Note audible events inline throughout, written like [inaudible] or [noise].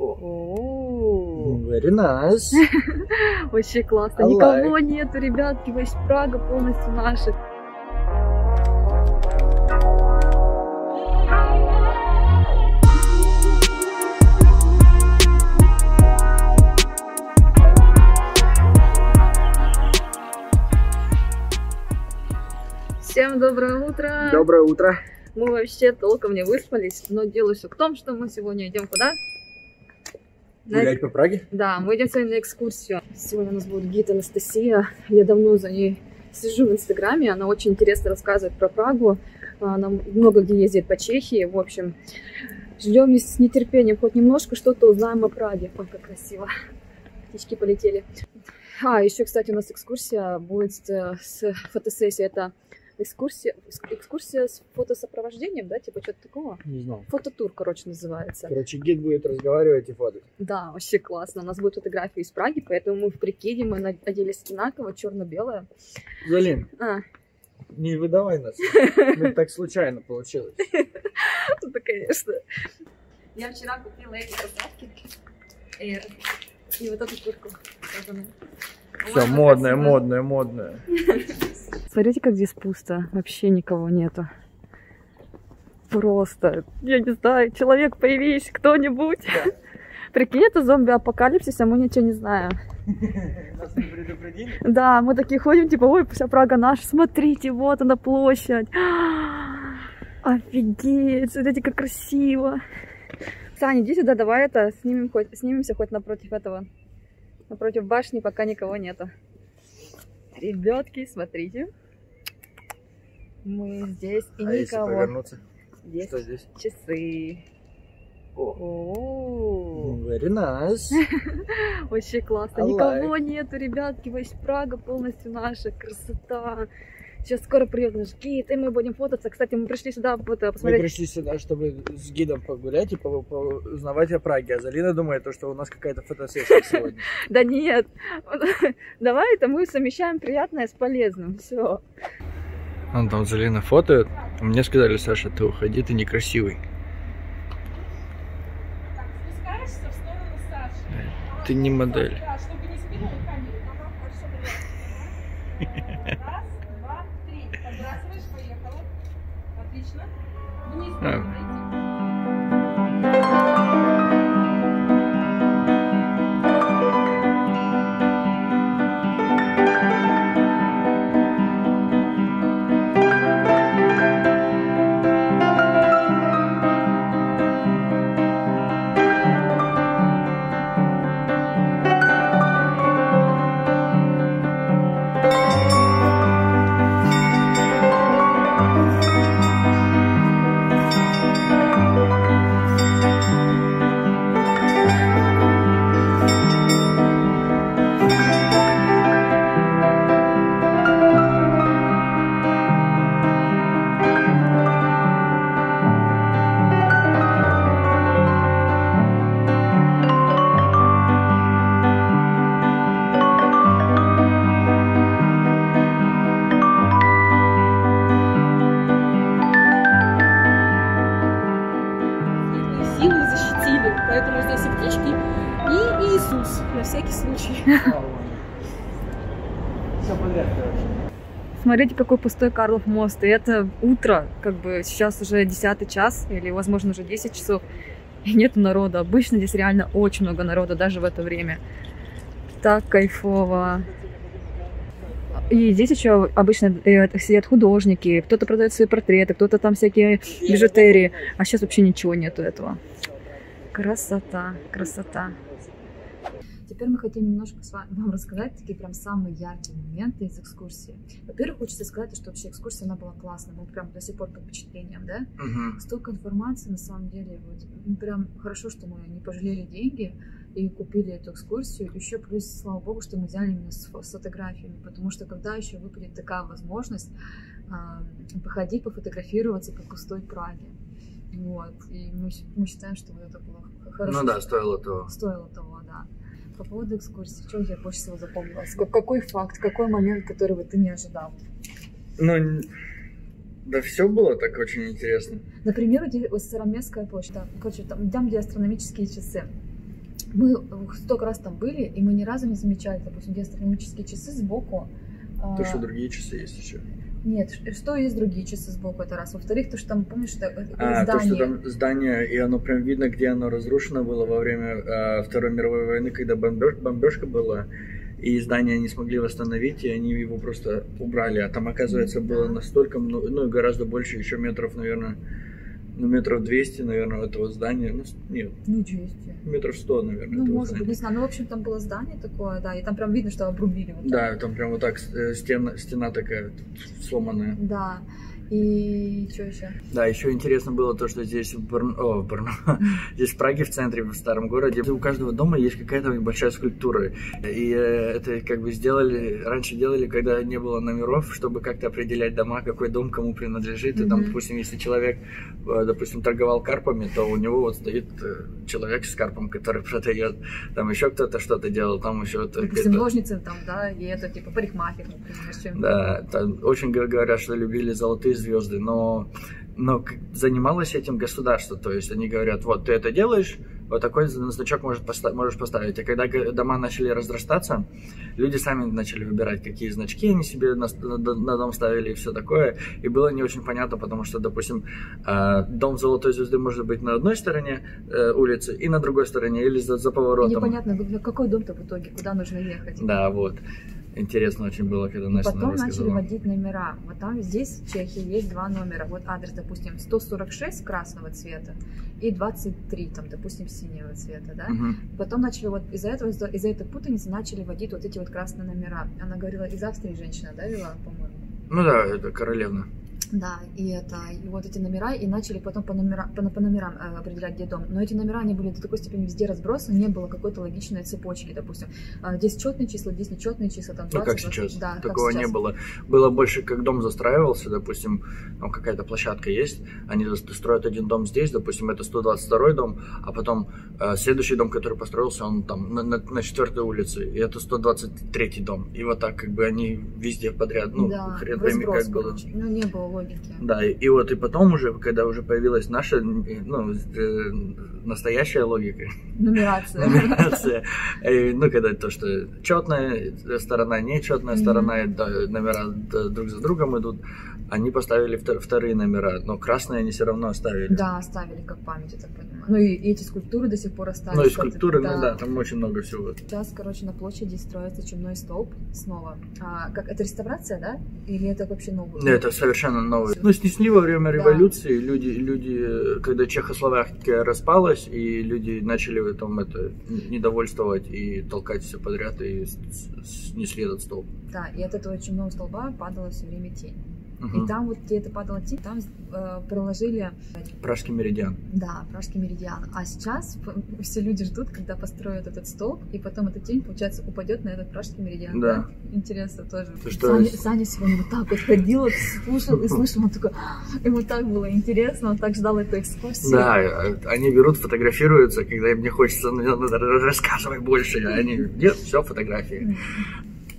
О, Very nice. [laughs] Вообще классно. I Никого нету, ребятки, весь Прага полностью наша. Всем доброе утро! Доброе утро. Мы вообще толком не выспались, но дело все в том, что мы сегодня идем куда? На- Гулять по Праге? Да, мы идем сегодня на экскурсию. Сегодня у нас будет гид Анастасия. Я давно за ней сижу в Инстаграме. Она очень интересно рассказывает про Прагу. Она много где ездит по Чехии. В общем, ждем с нетерпением хоть немножко что-то узнаем о Праге. Ой, как красиво. Птички полетели. А, еще, кстати, у нас экскурсия будет э, с фотосессией. Это экскурсия, экскурсия с фотосопровождением, да, типа что-то такого? Не знал. Фототур, короче, называется. Короче, гид будет разговаривать и фотать. Да, вообще классно. У нас будут фотографии из Праги, поэтому мы в прикиде, мы оделись одинаково, черно-белое. Залин, А, не выдавай нас. [laughs] Так случайно получилось. [laughs] да, конечно. Я вчера купила эти кроссовки. И вот эту куртку. Все, модное, модное, модное. [laughs] Смотрите, как здесь пусто. Вообще никого нету. Просто, я не знаю, человек появись, кто-нибудь. [laughs] Прикинь, это зомби-апокалипсис, а мы ничего не знаем. [laughs] Нас не предупредили? Да, мы такие ходим, типа, ой, вся Прага наша, смотрите, вот она площадь. [gasps] Офигеть, смотрите, как красиво. Саня, иди сюда, давай это, снимем хоть, снимемся хоть напротив этого, напротив башни, пока никого нету. Ребятки, смотрите. Мы здесь и А если никого. повернуться? Здесь Что здесь? часы. О, very nice. [laughs] Вообще классно. Никого нету, ребятки. Весь Прага полностью наша. Красота. Сейчас скоро приедет наш гид, и мы будем фототься. Кстати, мы пришли сюда вот, э, Мы посмотреть. пришли сюда, чтобы с гидом погулять и по- по- узнавать о Праге. А Залина думает, то, что у нас какая-то фотосессия [laughs] сегодня. Да нет. [laughs] Давай это мы совмещаем приятное с полезным. Все. Он там Залина фотоет. Мне сказали, Саша, ты уходи, ты некрасивый. Ты не модель. No. Всякий случай. Все подряд, короче. Смотрите, какой пустой Карлов мост. И это утро, как бы сейчас уже 10 час, или, возможно, уже 10 часов. И нет народа. Обычно здесь реально очень много народа, даже в это время. Так кайфово. И здесь еще обычно э, сидят художники, кто-то продает свои портреты, кто-то там всякие бижутерии. А сейчас вообще ничего нету этого. Красота, красота. Теперь мы хотим немножко с вами, вам рассказать такие прям самые яркие моменты из экскурсии. Во-первых, хочется сказать, что вообще экскурсия, она была классная. Мы прям до сих пор под впечатлением, да? Столько информации, на самом деле. Вот, ну, прям хорошо, что мы не пожалели деньги и купили эту экскурсию. Еще плюс, слава богу, что мы взяли именно с, с фотографиями, потому что когда еще выпадет такая возможность а, походить, пофотографироваться по пустой Праге. Вот. И мы, мы считаем, что вот это было хорошо. Ну да, стоило того. Стоило того, да. По поводу экскурсии, что тебе больше всего запомнилось? Ка- Какой факт, какой момент, которого ты не ожидал? Ну, да все было так очень интересно. Например, где вот Староместская площадь, короче, там, там, где астрономические часы. Мы столько раз там были, и мы ни разу не замечали, допустим, где астрономические часы сбоку. То, а, что другие часы есть еще. Нет, что есть другие часы сбоку, это раз. Во-вторых, то, что там, помнишь, что э, А, то, здание. что там здание, и оно прям видно, где оно разрушено было во время э, Второй мировой войны, когда бомбеж- бомбежка была, и здание не смогли восстановить, и они его просто убрали. А там, оказывается, было настолько много, ну, гораздо больше, еще метров, наверное, ну, метров 200, наверное, этого здания. Ну, нет, Ну, 200. метров 100, наверное, Ну, может быть, здания. не знаю. Ну, в общем, там было здание такое, да, и там прям видно, что обрубили. вот так. Да, там прям вот так э, стена, стена такая сломанная. Да. И что еще? Да, еще интересно было то, что здесь в, Брн... О, в Брно. [laughs] здесь в Праге, в центре, в старом городе, у каждого дома есть какая-то большая скульптура. И э, это как бы сделали, раньше делали, когда не было номеров, чтобы как-то определять дома, какой дом кому принадлежит. И там, допустим, если человек, э, допустим, торговал карпами, то у него вот стоит э, человек с карпом, который [laughs] продает. Там еще кто-то что-то делал, там еще... это- Допустим, ножницы там, да, и это типа парикмахер, например, да, там очень говорят, что любили золотые звезды, но, но занималось этим государство. То есть они говорят, вот ты это делаешь, вот такой зна- значок может поста- можешь поставить. А когда дома начали разрастаться, люди сами начали выбирать, какие значки они себе на, на- на дом ставили и все такое. И было не очень понятно, потому что, допустим, э, дом золотой звезды может быть на одной стороне э, улицы и на другой стороне, или за, за поворотом. Непонятно, какой дом-то в итоге, куда нужно ехать. Да, вот. Интересно очень было, когда И Настя потом начали вводить номера. Вот там здесь в Чехии есть два номера. Вот адрес, допустим, 146 красного цвета и 23, там, допустим, синего цвета, да? Мгм. Потом начали вот из-за этого, из-за из-за этой путаницы начали вводить вот эти вот красные номера. Она говорила, из Австрии женщина, да, вела, по-моему? Ну да, это королевна. Да, и это, и вот эти номера, и начали потом по, номера, по, по номерам э, определять, где дом. Но эти номера, они были до такой степени везде разбросаны, не было какой-то логичной цепочки, допустим. А, Здесь четные числа, здесь нечетные числа, там 20, Ну, как 20. сейчас. Да, как Такого сейчас. не было. Было больше, как дом застраивался, допустим, там какая-то площадка есть, они строят один дом здесь, допустим, это 122 дом, а потом э, следующий дом, который построился, он там на, на, на четвертой улице, и это 123 дом. И вот так, как бы они везде подряд, ну, да, хрен пойми, как было. Ну, не было логики. Да, и, и вот и потом уже, когда уже появилась наша, ну, э, настоящая логика, Нумерация. нумерация. Э, Ну, когда то, что четная сторона, нечетная Мгм. сторона, да, номера друг за другом идут. Они поставили втор- вторые номера, но красные они все равно оставили. Да, оставили как память, я так понимаю. Ну и, и эти скульптуры до сих пор остались. Ну и скульптуры, ну да, там очень много всего. Сейчас, короче, на площади строится чумной столб снова. А, как это реставрация, да? Или это вообще новый? Ну, это совершенно новое. Ну, снесли во время Да. революции. Люди, люди, когда Чехословакия распалась, и люди начали в этом это недовольствовать и толкать все подряд, и снесли этот столб. Да, и от этого чумного столба падала все время тень. Мгм. И там вот где это падала тень, там э, проложили, Пражский меридиан. да, пражский меридиан. А сейчас все люди ждут, когда построят этот столб, и потом эта тень, получается, упадет на этот пражский меридиан. Да. Интересно тоже. То что Саня, Саня сегодня вот так вот ходил, слушал и слушал, он такой, ему так было интересно, он так ждал эту экскурсию. Да, э, они берут, фотографируются, когда им не хочется, ну, надо рассказывать больше, а они, нет, все, фотографии.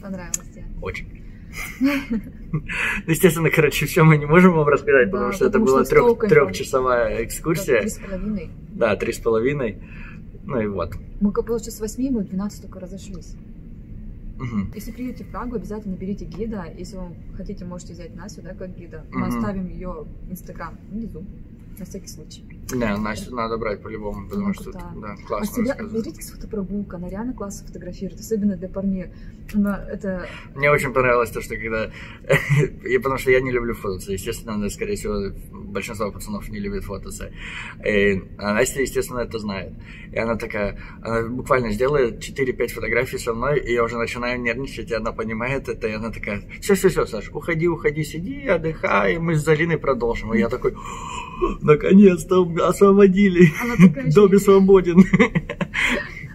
Понравилось тебе. Очень. Ну, Естественно, короче, все мы не можем вам рассказать, Да, потому что это была трех, трехчасовая Три экскурсия. с половиной. Да, три с половиной. Ну и вот. Мы, получается, с восьми, мы в 12 только разошлись. Мгм. Если приедете в Прагу, обязательно берите гида. Если вам хотите, можете взять Настю, да, как гида. Мы оставим ее инстаграм внизу, на всякий случай. Не, Настю надо брать по-любому, потому Ну, что да. да, А классно себя рассказывает. берите с фотопрогулка, она реально классно фотографирует, особенно для парней. Она это Мне очень понравилось то, что когда... [laughs] и потому что я не люблю фототься. Естественно, скорее всего, большинство пацанов не любит фототься. И, а Настя, естественно, это знает. И она такая... Она буквально сделает 4-5 фотографий со мной, и я уже начинаю нервничать, и она понимает это, и она такая... Все-все-все, Саш, уходи, уходи, сиди, отдыхай, и мы с Залиной продолжим. И я такой... Наконец-то освободили. Она такая Добби свободен.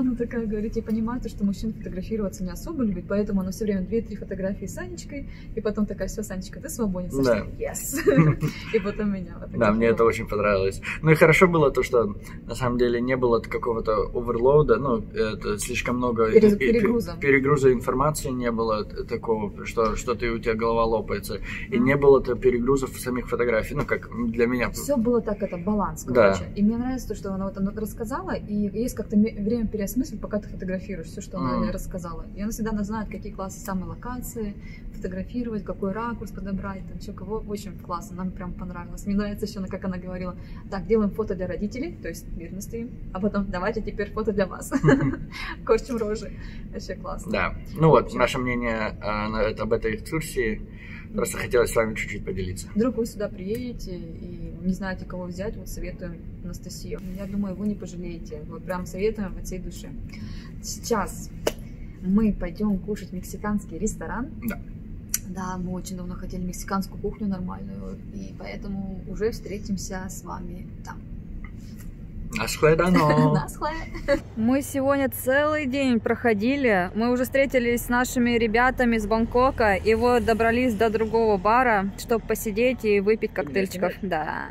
Она такая говорит, я понимаю, то, что мужчина фотографироваться не особо любит, поэтому она все время 2-3 фотографии с Анечкой, и потом такая, все, Санечка, ты свободен. Да. Yes. [laughs] И потом меня. Да, мне это очень понравилось. Ну и хорошо было то, что на самом деле не было какого-то оверлоуда, ну, это слишком много перегруза. перегруза информации не было такого, что, что ты, у тебя голова лопается. И не было перегрузов самих фотографий, ну, как для меня. Все было так, это баланс, короче. И мне нравится то, что она вот рассказала, и есть как-то время переосмыслить, пока ты фотографируешь все, что она Мгм. рассказала. И она всегда знает, какие классы самые локации, фотографировать, какой ракурс подобрать, там что кого. Очень классно, нам прям понравилось. Мне нравится еще, как она говорила, так, делаем фото для родителей, то есть мирно стоим, а потом давайте теперь фото для вас. [laughs] Корчим рожи. Вообще классно. Да. Ну вот, наше мнение это об этой экскурсии. Просто хотелось с вами чуть-чуть поделиться. Вдруг вы сюда приедете и не знаете, кого взять, вот советуем Анастасию. Я думаю, вы не пожалеете. Вот прям советуем от всей души. Сейчас мы пойдем кушать в мексиканский ресторан. Да. Да, мы очень давно хотели мексиканскую кухню нормальную, и поэтому уже встретимся с вами там. Насхле! [laughs] Мы сегодня целый день проходили. Мы уже встретились с нашими ребятами из Бангкока, и вот добрались до другого бара, чтобы посидеть и выпить коктейльчиков. Да.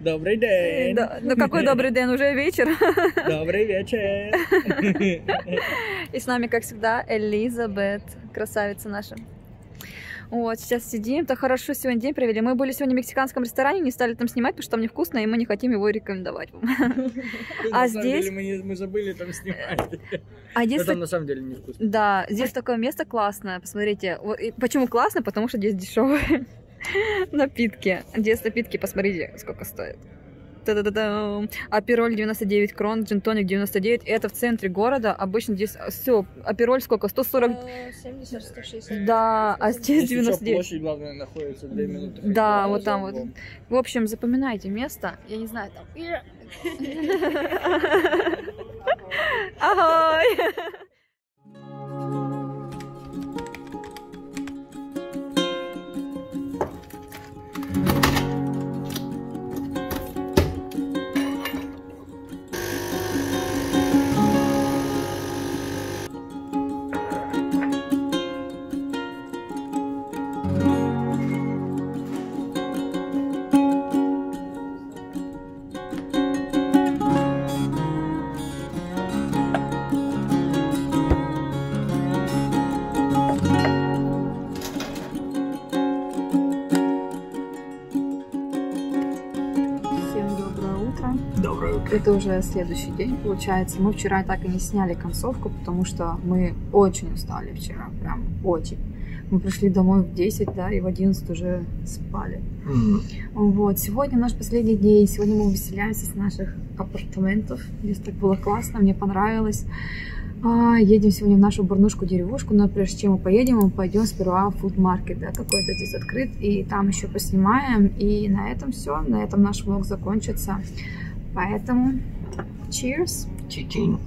Добрый день. Да, Ну какой добрый день, уже вечер. [laughs] Добрый вечер. И с нами, как всегда, Элизабет, красавица наша. Вот, сейчас сидим, так хорошо сегодня день провели. Мы были сегодня в мексиканском ресторане, не стали там снимать, потому что там невкусно, и мы не хотим его рекомендовать вам. [laughs] [laughs] А самом здесь- мы, забыли там снимать. А здесь там на самом деле невкусно. Да, здесь такое место классное, посмотрите. Почему классно? Потому что здесь дешевые [laughs] напитки. Здесь напитки, посмотрите, сколько стоит. Апероль 99 крон, джинтоник 99. Это в центре города. Обычно здесь все. Апероль сколько? 140. 70, 160. Да, а здесь Если что, 99. площадь, главное, находится 2 минуты. Да, вот там вот. В общем, запоминайте место. Я не знаю, там. Агой! [laughs] [laughs] доброе утро. Доброе утро. Это уже следующий день, получается. Мы вчера так и не сняли концовку, потому что мы очень устали вчера, прям очень. Мы пришли домой в 10, да, и в 11 уже спали. М, Вот, сегодня наш последний день, сегодня мы выселяемся с наших апартаментов. Здесь так было классно, мне понравилось. А, едем сегодня в нашу бурнушку деревушку, но прежде чем мы поедем, мы пойдем сперва в фудмаркет, да, какой-то здесь открыт, и там еще поснимаем. И на этом все, на этом наш влог закончится. Поэтому, cheers! Чин-чин.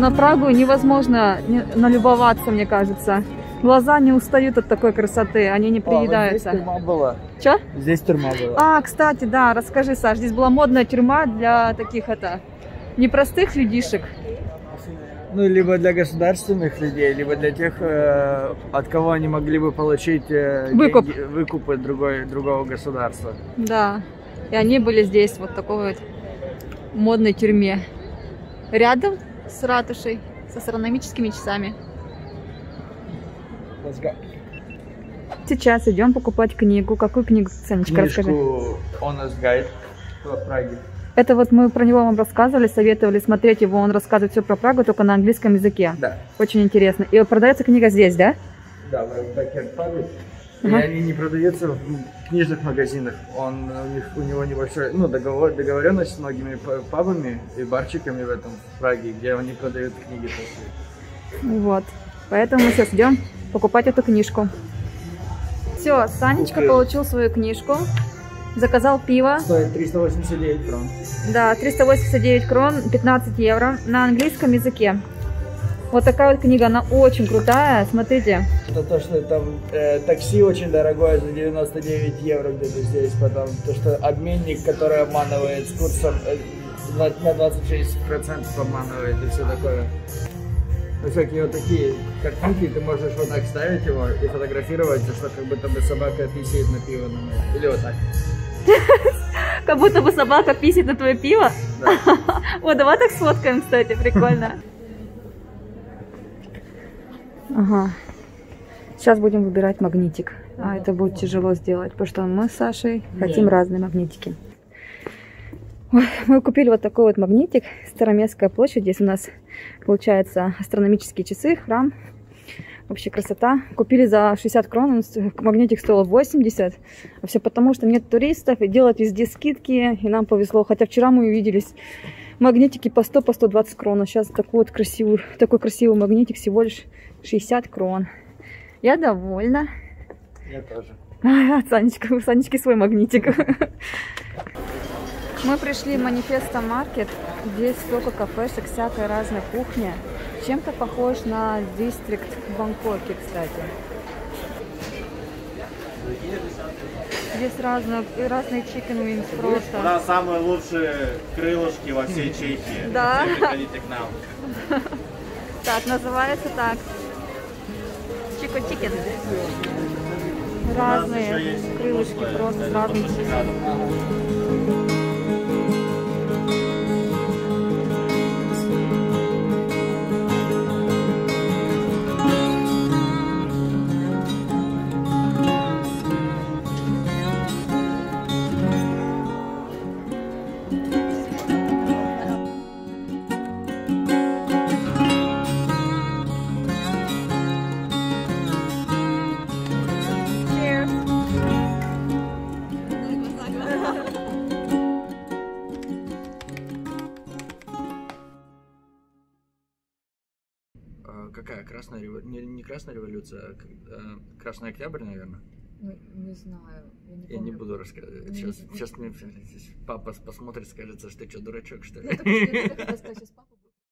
На Прагу невозможно не- налюбоваться, мне кажется. Глаза не устают от такой красоты, они не А, вот здесь приедаются. тюрьма была. Чё? Здесь тюрьма была. А, кстати, да, расскажи, Саш, здесь была модная тюрьма для таких, это, непростых людишек. Ну, либо для государственных людей, либо для тех, э, от кого они могли бы получить э, Выкуп. деньги- выкупы другой, другого государства. Да. И они были здесь, вот такой вот модной тюрьме. Рядом с ратушей, с астрономическими часами. Let's go. Сейчас идем покупать книгу. Какую книгу, Санечка, расскажи? Книжку Honest Guide по Праге. Это вот мы про него вам рассказывали, советовали смотреть его. Он рассказывает все про Прагу, только на английском языке. Да. Очень интересно. И продается книга здесь, да? Да, в Беккер И они не продаются в книжных магазинах. Он, у, них, у него небольшой, ну, договор, договоренность с многими пабами и барчиками в этом в Праге, где они продают книги такие. Вот. Поэтому мы сейчас идем покупать эту книжку. Все, Санечка Ух ты. получил свою книжку, заказал пиво. Стоит 389 крон. Да, 389 крон, 15 евро на английском языке. Вот такая вот книга, она очень крутая. Смотрите, Это то, что там э, такси очень дорогое за 99 евро где-то здесь, потом то, что обменник, который обманывает с курсом э, на на 26% обманывает и все такое. Ну, всякие вот такие картинки, ты можешь вот так ставить его и фотографировать, что как будто бы собака писает на пиво. моё. Или вот так. как будто бы собака писит на твое пиво. Да. [laughs] О, давай так сфоткаем, кстати, прикольно. Ага. Сейчас будем выбирать магнитик. А это будет тяжело сделать, потому что мы с Сашей хотим разные магнитики. Ой, мы купили вот такой вот магнитик. Староместская площадь. Здесь у нас, получается, астрономические часы, храм. Вообще красота. Купили за 60 крон, магнитик стоил 80. А все потому, что нет туристов и делают везде скидки. И нам повезло. Хотя вчера мы увиделись магнитики по 100, по 120 крон. А сейчас такой вот красивый, такой красивый магнитик всего лишь 60 крон. Я довольна. Я тоже. [laughs] А, Санечка, у Санечки свой магнитик. [laughs] Мы пришли в Манифеста Маркет. Здесь столько кафешек, всякой разной кухни. Чем-то похож на дистрикт в Бангкоке, кстати. Здесь разные, разные chicken wings У просто. нас самые лучшие крылышки во всей Чехии. Да. Приходите к нам. [laughs] Так, называется так. Chico chicken. Разные крылышки просто с это разным Красная революция, а Красный Октябрь, наверное. Ну, не знаю, я не Я не буду рассказывать. Не Сейчас, знаю. сейчас мне [laughs] папа посмотрит, скажет, что ты что, дурачок, что ли? Я только что хотела сказать, сейчас папа